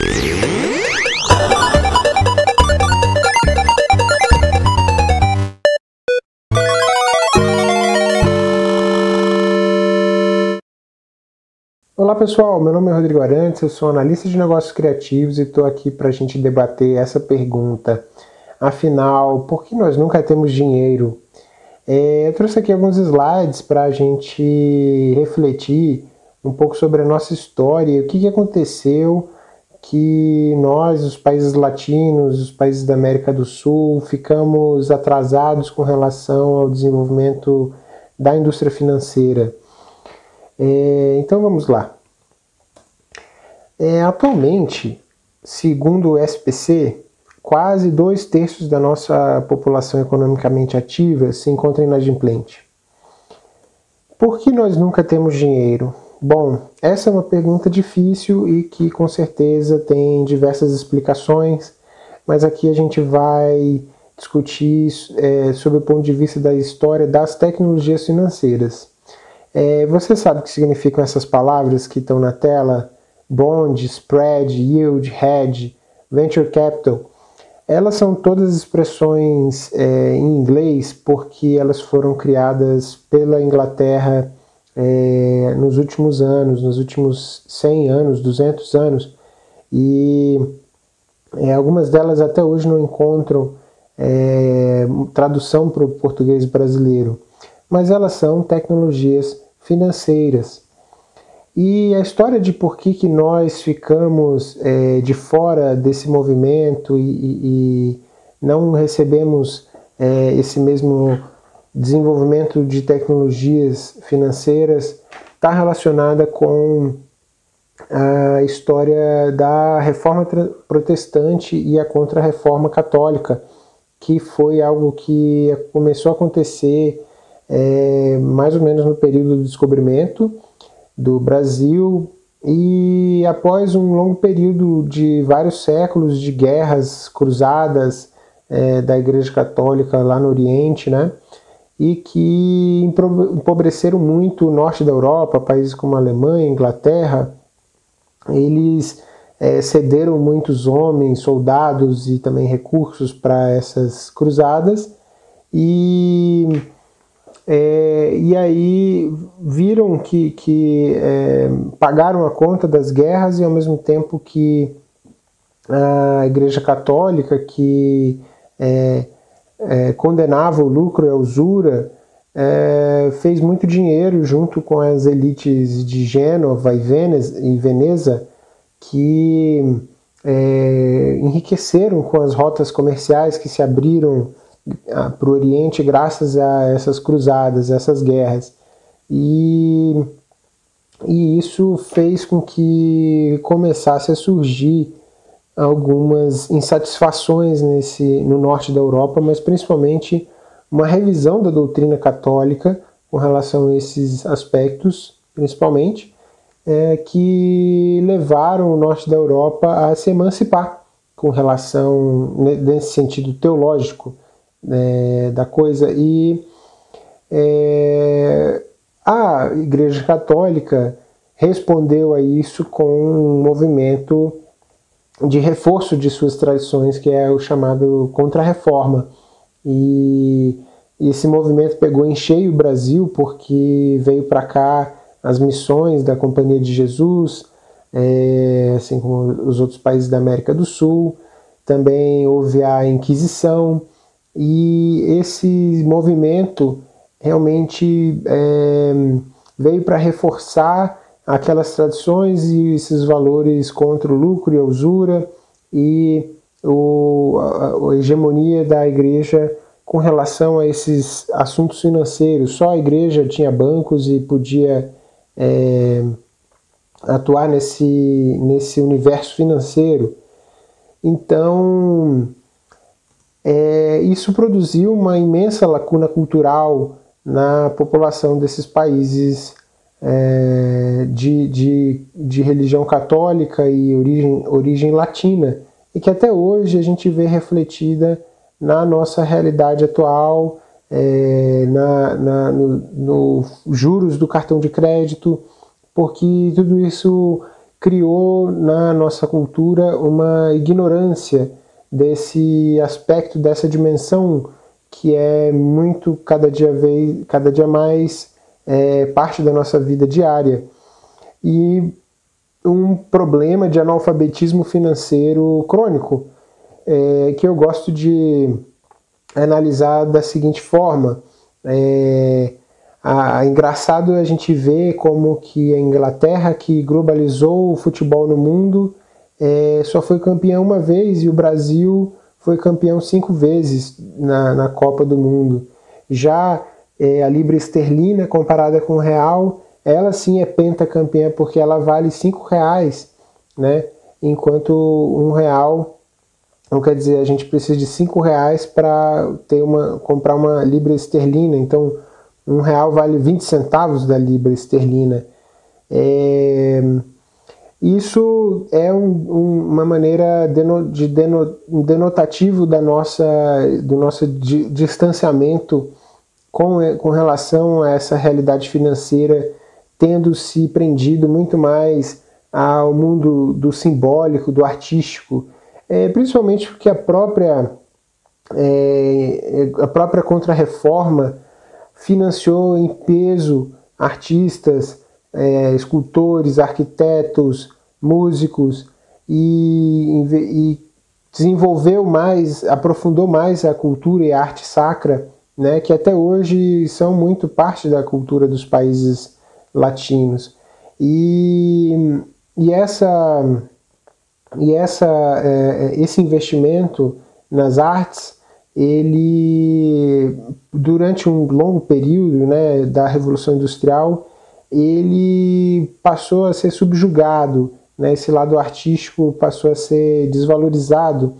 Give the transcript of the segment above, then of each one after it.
Olá pessoal, meu nome é Rodrigo Arantes, eu sou analista de negócios criativos e estou aqui para a gente debater essa pergunta. Afinal, por que nós nunca temos dinheiro? É, eu trouxe aqui alguns slides para a gente refletir um pouco sobre a nossa história, o que, que aconteceu que nós, os países latinos, os países da América do Sul, ficamos atrasados com relação ao desenvolvimento da indústria financeira. É, então vamos lá. É, atualmente, segundo o SPC, quase dois terços da nossa população economicamente ativa se encontra inadimplente. Por que nós nunca temos dinheiro? Bom, essa é uma pergunta difícil e que com certeza tem diversas explicações, mas aqui a gente vai discutir é, sobre o ponto de vista da história das tecnologias financeiras. É, você sabe o que significam essas palavras que estão na tela? Bond, spread, yield, hedge, venture capital. Elas são todas expressões é, em inglês porque elas foram criadas pela Inglaterra é, nos últimos anos, nos últimos 100 anos, 200 anos, e é, algumas delas até hoje não encontram é, tradução para o português brasileiro mas elas são tecnologias financeiras. E a história de por que, que nós ficamos é, de fora desse movimento e, e não recebemos é, esse mesmo desenvolvimento de tecnologias financeiras está relacionada com a história da reforma protestante e a contra-reforma católica, que foi algo que começou a acontecer é, mais ou menos no período do descobrimento do Brasil e após um longo período de vários séculos de guerras cruzadas é, da Igreja Católica lá no Oriente, né? E que empobreceram muito o norte da Europa, países como Alemanha, Inglaterra, eles é, cederam muitos homens, soldados e também recursos para essas cruzadas. E é, e aí viram que, que é, pagaram a conta das guerras e ao mesmo tempo que a Igreja Católica, que é, é condenava o lucro e a usura, é, fez muito dinheiro junto com as elites de Gênova e Veneza, e Veneza que é, enriqueceram com as rotas comerciais que se abriram para o Oriente graças a essas cruzadas, essas guerras. E, e isso fez com que começasse a surgir algumas insatisfações nesse, no norte da Europa, mas principalmente uma revisão da doutrina católica com relação a esses aspectos, principalmente, é, que levaram o norte da Europa a se emancipar com relação, nesse sentido teológico, é, da coisa. E é, a Igreja Católica respondeu a isso com um movimento de reforço de suas tradições, que é o chamado Contra-Reforma. E, esse movimento pegou em cheio o Brasil, porque veio para cá as missões da Companhia de Jesus, é, assim como os outros países da América do Sul. Também houve a Inquisição, e esse movimento realmente é, veio para reforçar aquelas tradições e esses valores contra o lucro e a usura e o, a, a hegemonia da igreja com relação a esses assuntos financeiros. Só a igreja tinha bancos e podia é, atuar nesse, nesse universo financeiro. Então, é, isso produziu uma imensa lacuna cultural na população desses países é, de, de, de, religião católica e origem, origem latina, e que até hoje a gente vê refletida na nossa realidade atual, é, na, na no, no, juros do cartão de crédito, porque tudo isso criou na nossa cultura uma ignorância desse aspecto, dessa dimensão que é muito cada dia, vez, cada dia mais é, parte da nossa vida diária. E um problema de analfabetismo financeiro crônico, é, que eu gosto de analisar da seguinte forma. É, a, a, engraçado a gente ver como que a Inglaterra, que globalizou o futebol no mundo, é, só foi campeão uma vez e o Brasil foi campeão cinco vezes na, na Copa do Mundo. Já é, a libra esterlina comparada com o real, ela sim é pentacampeã porque ela vale cinco reais, né? Enquanto um real, não quer dizer a gente precisa de cinco reais para ter uma comprar uma libra esterlina. Então um real vale 20 centavos da libra esterlina. É, isso é um, um, uma maneira de deno, denotativo da nossa, do nosso distanciamento com, com relação a essa realidade financeira, tendo se prendido muito mais ao mundo do simbólico, do artístico, é, principalmente porque a própria, é, a própria contrarreforma financiou em peso artistas, é, escultores, arquitetos, músicos e, e, desenvolveu mais, aprofundou mais a cultura e a arte sacra, né, que até hoje são muito parte da cultura dos países latinos. E, e essa e essa, é, é esse investimento nas artes ele durante um longo período né, da revolução industrial ele passou a ser subjugado, né? esse lado artístico passou a ser desvalorizado,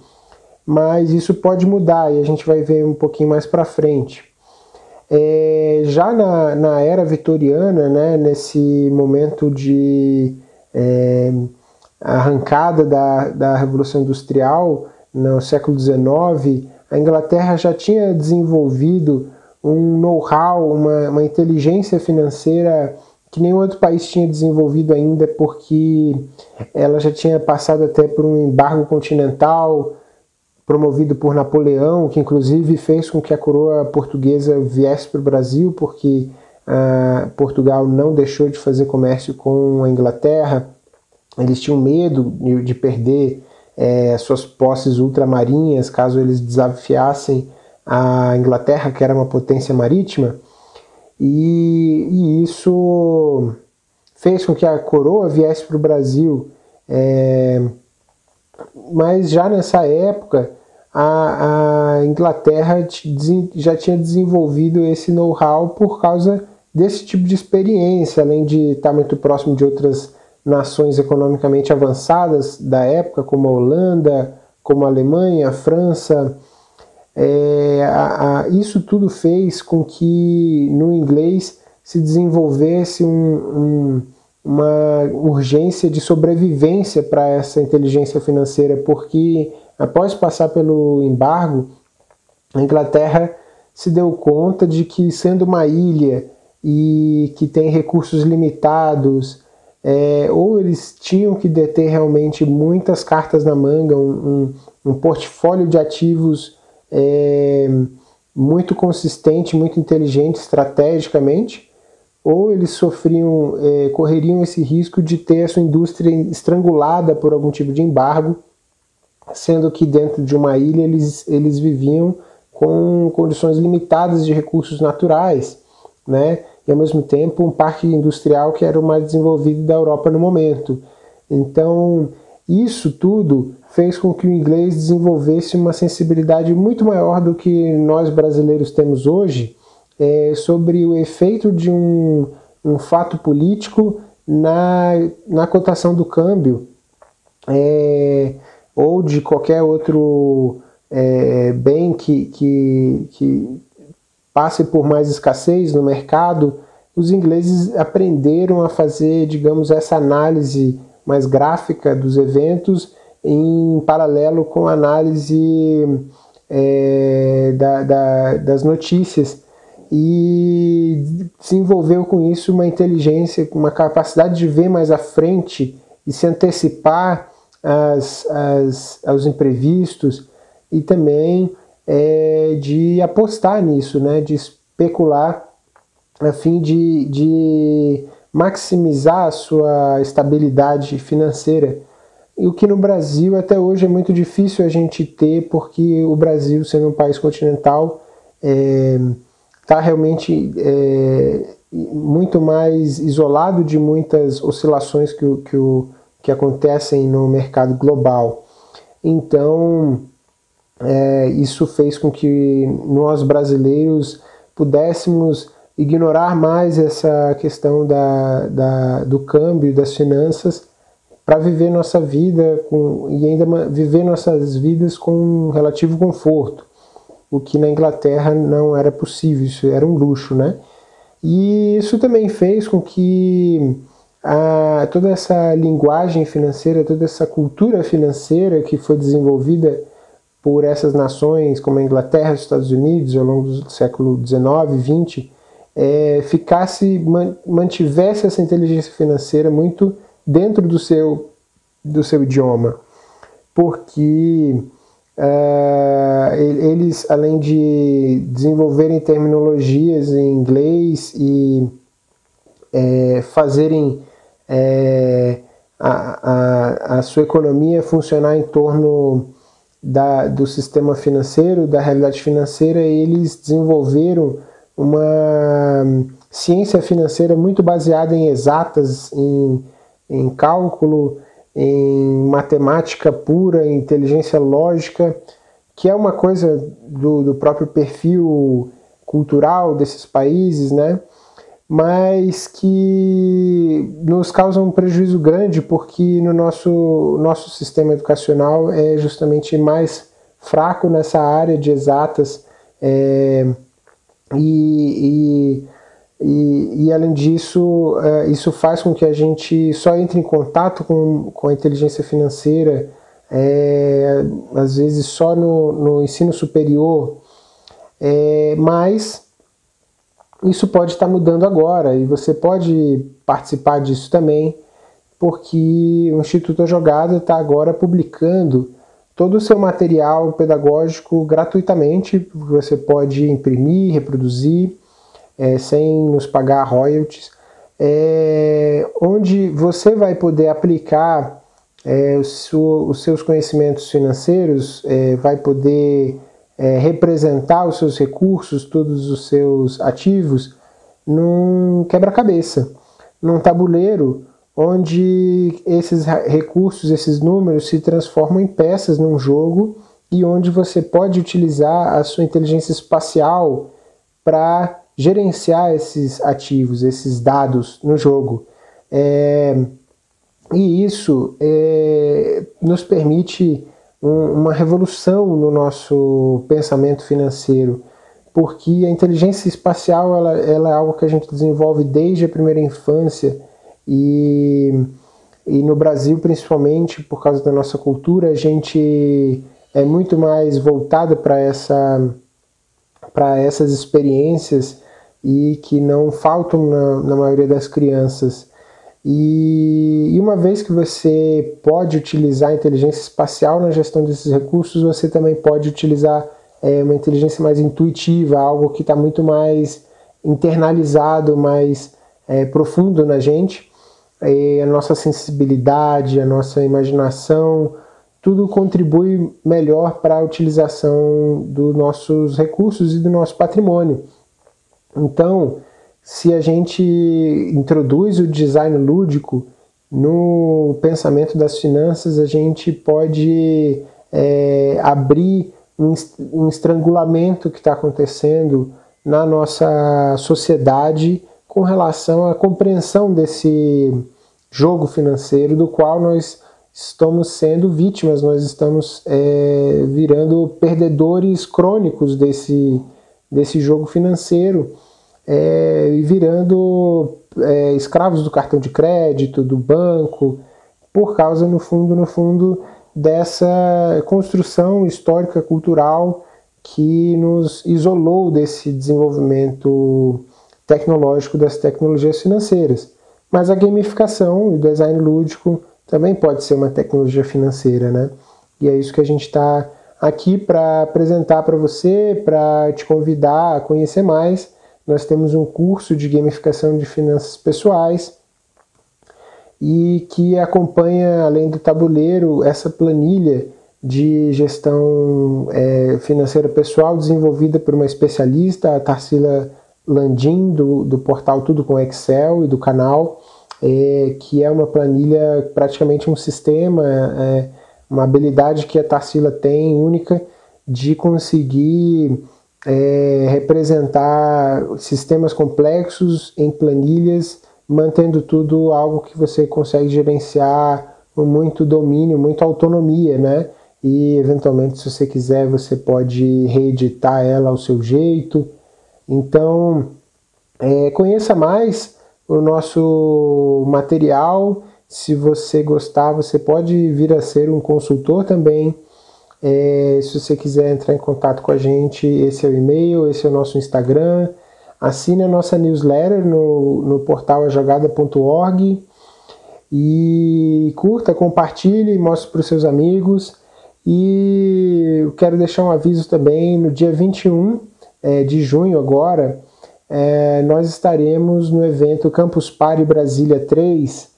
mas isso pode mudar e a gente vai ver um pouquinho mais para frente. É, já na, na, era vitoriana, né, nesse momento de é, arrancada da, da Revolução Industrial, no século XIX, a Inglaterra já tinha desenvolvido um know-how, uma, uma inteligência financeira que nenhum outro país tinha desenvolvido ainda, porque ela já tinha passado até por um embargo continental promovido por Napoleão, que inclusive fez com que a coroa portuguesa viesse para o Brasil, porque uh, Portugal não deixou de fazer comércio com a Inglaterra. Eles tinham medo de perder é, suas posses ultramarinhas caso eles desafiassem a Inglaterra, que era uma potência marítima. E, e isso fez com que a coroa viesse para o Brasil. É, mas já nessa época, a, a Inglaterra já tinha desenvolvido esse know-how por causa desse tipo de experiência, além de estar muito próximo de outras nações economicamente avançadas da época, como a Holanda, como a Alemanha, a França, é, a, a, isso tudo fez com que no inglês se desenvolvesse um, um, uma urgência de sobrevivência para essa inteligência financeira, porque após passar pelo embargo, a Inglaterra se deu conta de que, sendo uma ilha e que tem recursos limitados, é, ou eles tinham que deter realmente muitas cartas na manga, um, um, um portfólio de ativos é, muito consistente, muito inteligente estrategicamente, ou eles sofriam, é, correriam esse risco de ter a sua indústria estrangulada por algum tipo de embargo, sendo que dentro de uma ilha eles, eles viviam com condições limitadas de recursos naturais, né? e ao mesmo tempo um parque industrial que era o mais desenvolvido da Europa no momento. Então, isso tudo fez com que o inglês desenvolvesse uma sensibilidade muito maior do que nós brasileiros temos hoje é, sobre o efeito de um, um fato político na, na cotação do câmbio é, ou de qualquer outro é, bem que, que, que passe por mais escassez no mercado. Os ingleses aprenderam a fazer, digamos, essa análise mais gráfica dos eventos em paralelo com a análise é, da, da, das notícias e desenvolveu com isso uma inteligência, uma capacidade de ver mais à frente de se antecipar as, as, aos imprevistos e também é, de apostar nisso, né, de especular a fim de, de maximizar a sua estabilidade financeira. E o que no Brasil até hoje é muito difícil a gente ter, porque o Brasil, sendo um país continental, está é, tá realmente é, muito mais isolado de muitas oscilações que, que, o, que acontecem no mercado global. Então, é, isso fez com que nós brasileiros pudéssemos ignorar mais essa questão da, da, do câmbio das finanças para viver nossa vida com, e ainda viver nossas vidas com um relativo conforto, o que na Inglaterra não era possível, isso era um luxo, né? E isso também fez com que a, toda essa linguagem financeira, toda essa cultura financeira que foi desenvolvida por essas nações como a Inglaterra e os Estados Unidos ao longo do século XIX XX, é, ficasse, mantivesse essa inteligência financeira muito dentro do seu, do seu idioma. Porque uh, eles, além de desenvolverem terminologias em inglês e é, fazerem é, a, a, a sua economia funcionar em torno da, do sistema financeiro, da realidade financeira, eles desenvolveram uma ciência financeira muito baseada em exatas, em, em cálculo, em matemática pura, em inteligência lógica, que é uma coisa do, do próprio perfil cultural desses países, né? Mas que nos causa um prejuízo grande porque no nosso, nosso sistema educacional é justamente mais fraco nessa área de exatas é, e, e, e, e, além disso é, isso faz com que a gente só entre em contato com, com a inteligência financeira é, às vezes só no, no ensino superior é, mas isso pode estar mudando agora e você pode participar disso também, porque o Instituto Jogada está agora publicando todo o seu material pedagógico gratuitamente, você pode imprimir, reproduzir, é, sem nos pagar royalties, é, onde você vai poder aplicar é, os seus conhecimentos financeiros, é, vai poder é, representar os seus recursos, todos os seus ativos, num quebra-cabeça, num tabuleiro onde esses recursos, esses números se transformam em peças num jogo e onde você pode utilizar a sua inteligência espacial para gerenciar esses ativos, esses dados no jogo. É, e isso é, nos permite um, uma revolução no nosso pensamento financeiro, porque a inteligência espacial ela, ela é algo que a gente desenvolve desde a primeira infância e, e no Brasil principalmente por causa da nossa cultura a gente é muito mais voltado para essa essas experiências e que não faltam na, na maioria das crianças e, uma vez que você pode utilizar a inteligência espacial na gestão desses recursos, você também pode utilizar é, uma inteligência mais intuitiva, algo que está muito mais internalizado, mais é, profundo na gente. E a nossa sensibilidade, a nossa imaginação, tudo contribui melhor para a utilização dos nossos recursos e do nosso patrimônio. Então, se a gente introduz o design lúdico no pensamento das finanças, a gente pode é, abrir um, estrangulamento que está acontecendo na nossa sociedade com relação à compreensão desse jogo financeiro do qual nós estamos sendo vítimas, nós estamos é, virando perdedores crônicos desse, desse jogo financeiro é, virando é, escravos do cartão de crédito, do banco, por causa, no fundo, no fundo, dessa construção histórica cultural que nos isolou desse desenvolvimento tecnológico das tecnologias financeiras. Mas a gamificação e o design lúdico também pode ser uma tecnologia financeira, né? E é isso que a gente está aqui para apresentar para você, para te convidar a conhecer mais. Nós temos um curso de gamificação de finanças pessoais e que acompanha, além do tabuleiro, essa planilha de gestão é, financeira pessoal desenvolvida por uma especialista, a Tarsila Landim, do, do portal Tudo com Excel e do canal, é, que é uma planilha, praticamente um sistema, é, uma habilidade que a Tarsila tem única de conseguir é, representar sistemas complexos em planilhas, mantendo tudo algo que você consegue gerenciar com muito domínio, muita autonomia, né? E eventualmente, se você quiser, você pode reeditar ela ao seu jeito. Então, é, conheça mais o nosso material. Se você gostar, você pode vir a ser um consultor também. É, se você quiser entrar em contato com a gente, esse é o e-mail, esse é o nosso Instagram. Assine a nossa newsletter no, no portal ajogada.org e curta, compartilhe, mostre para os seus amigos. E eu quero deixar um aviso também: no dia 21 é, de junho, agora, é, nós estaremos no evento Campus Party Brasília 3,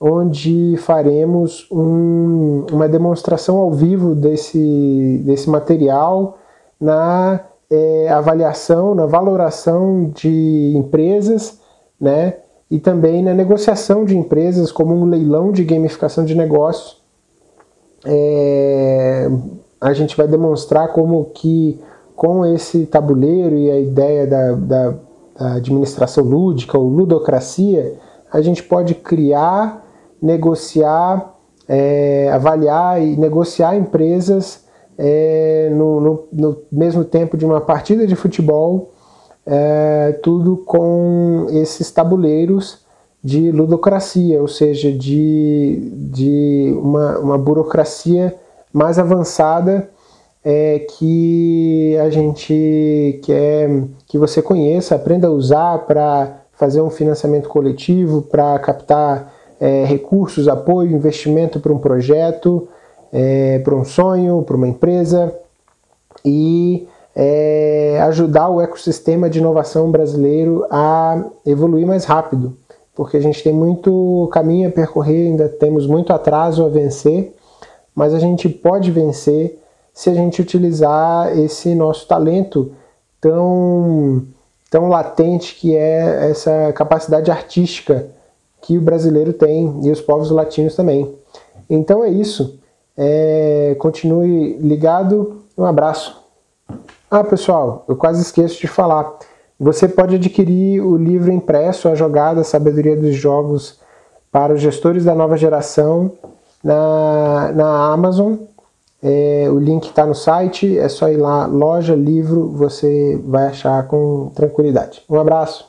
onde faremos um, uma demonstração ao vivo desse, desse material na é, avaliação, na valoração de empresas, né? E também na negociação de empresas, como um leilão de gamificação de negócios. É, a gente vai demonstrar como que com esse tabuleiro e a ideia da, da, da administração lúdica ou ludocracia, a gente pode criar negociar, é, avaliar e negociar empresas é, no, no, no, mesmo tempo de uma partida de futebol, é, tudo com esses tabuleiros de ludocracia, ou seja, de, de uma, uma burocracia mais avançada é, que a gente quer que você conheça, aprenda a usar para fazer um financiamento coletivo, para captar é, recursos, apoio, investimento para um projeto, é, para um sonho, para uma empresa e é, ajudar o ecossistema de inovação brasileiro a evoluir mais rápido, porque a gente tem muito caminho a percorrer, ainda temos muito atraso a vencer, mas a gente pode vencer se a gente utilizar esse nosso talento tão, tão latente que é essa capacidade artística que o brasileiro tem e os povos latinos também. Então é isso. É, continue ligado. Um abraço. Ah, pessoal, eu quase esqueço de falar. Você pode adquirir o livro impresso A Jogada, Sabedoria dos Jogos para os gestores da nova geração na, na Amazon. É, o link está no site, é só ir lá, loja, livro, você vai achar com tranquilidade. Um abraço.